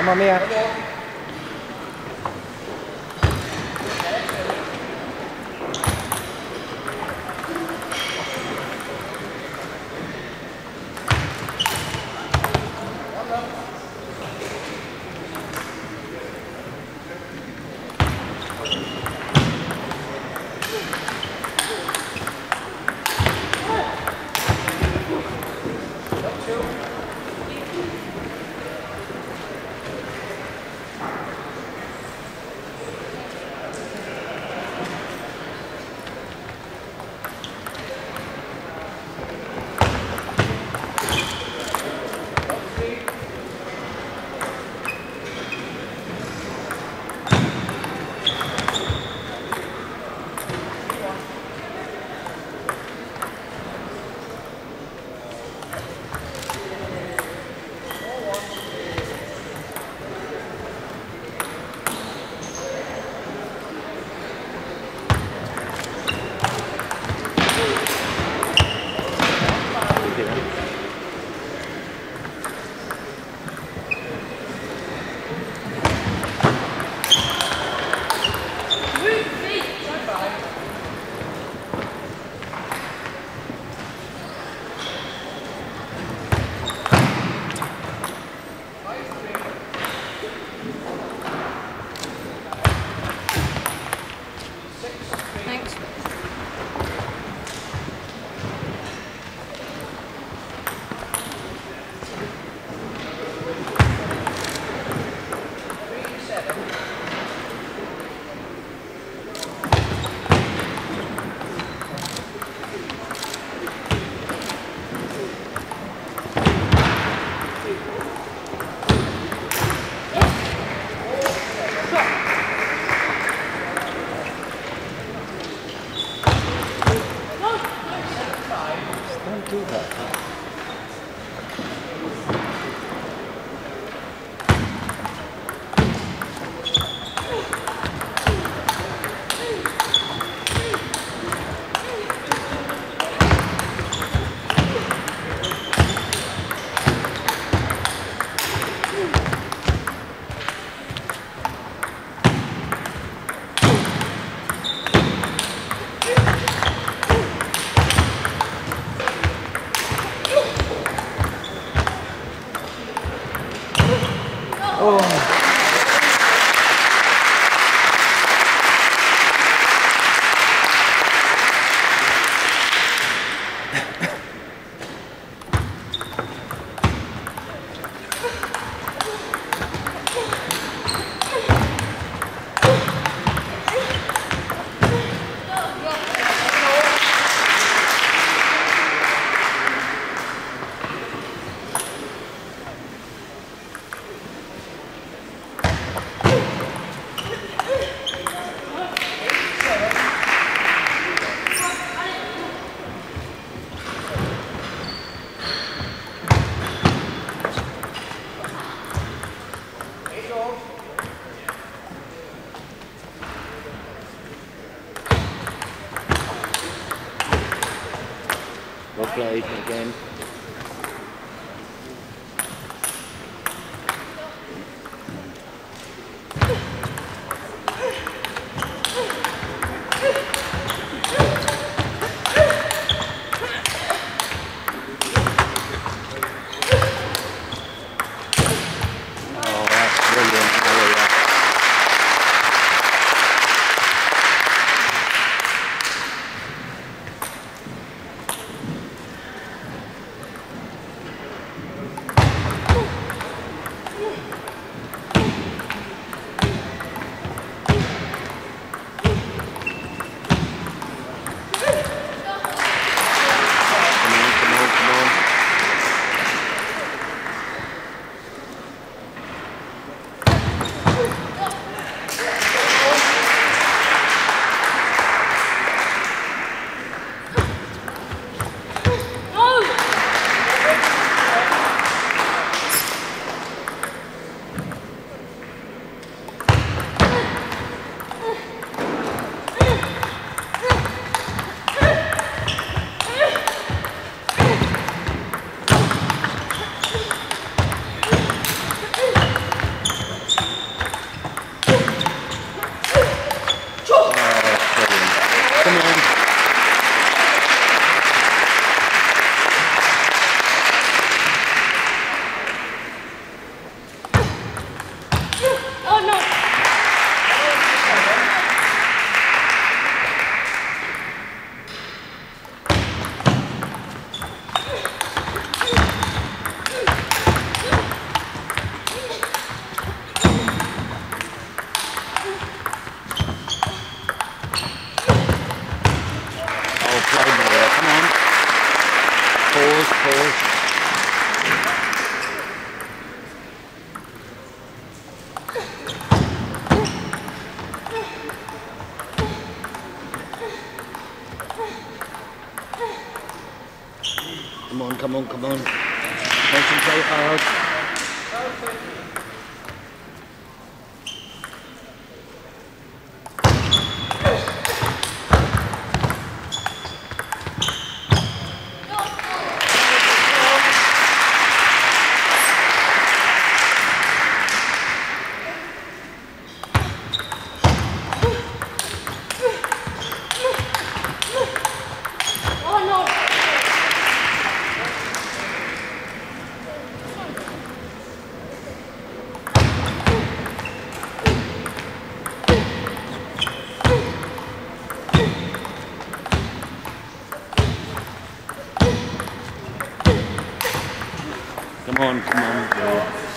Come on, Mia. Don't played again. On, come on, come on. Concentrate hard. Oh no! Come on, come on.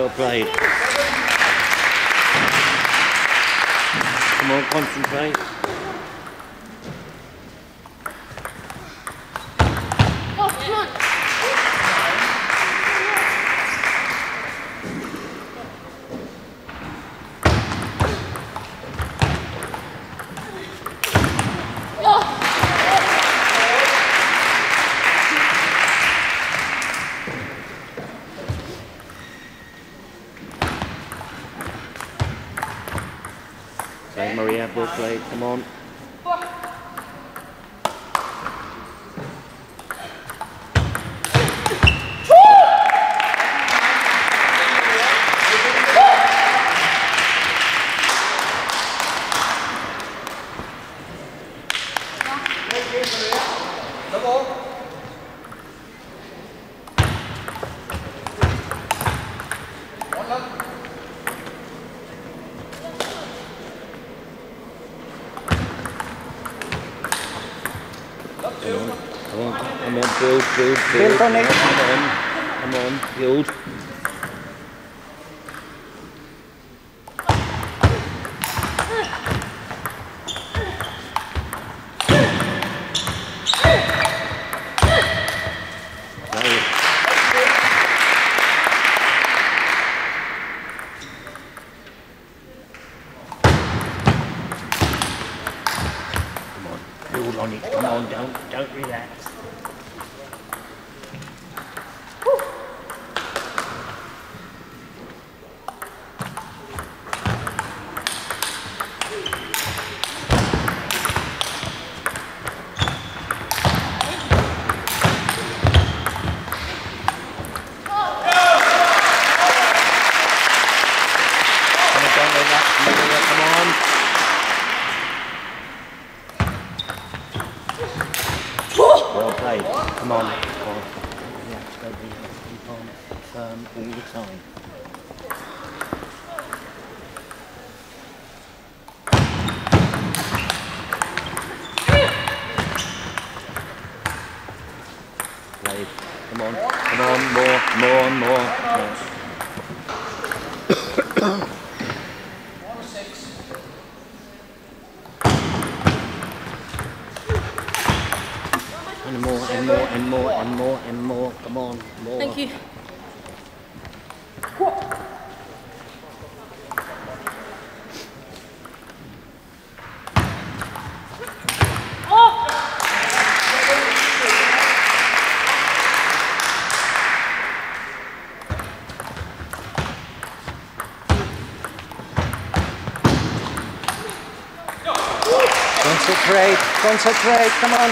Well played. Come on, concentrate. Maria Buckley, come on. build, build. Come on, come on, build. on it. Come on, don't don't relax. Vamos. Concentrate, concentrate, come on.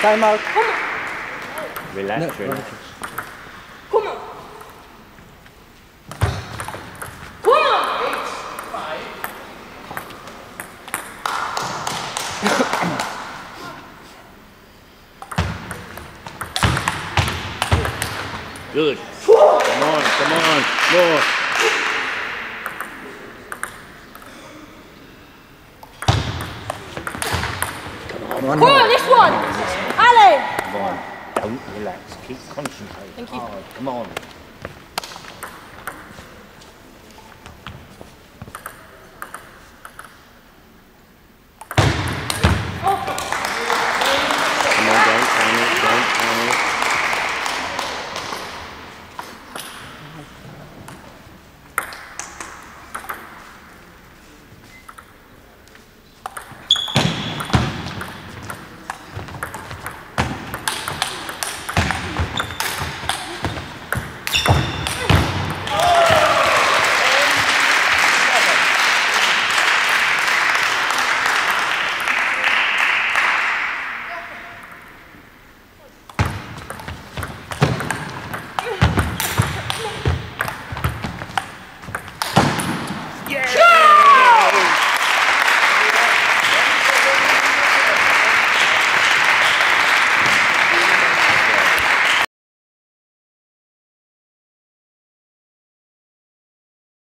Time out. Relax, relax. Good. Come on, come on, more.